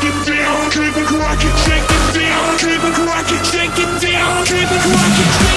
Keep it down, keep it rocking, shake it down, keep it rocking, shake it down, keep it rocking.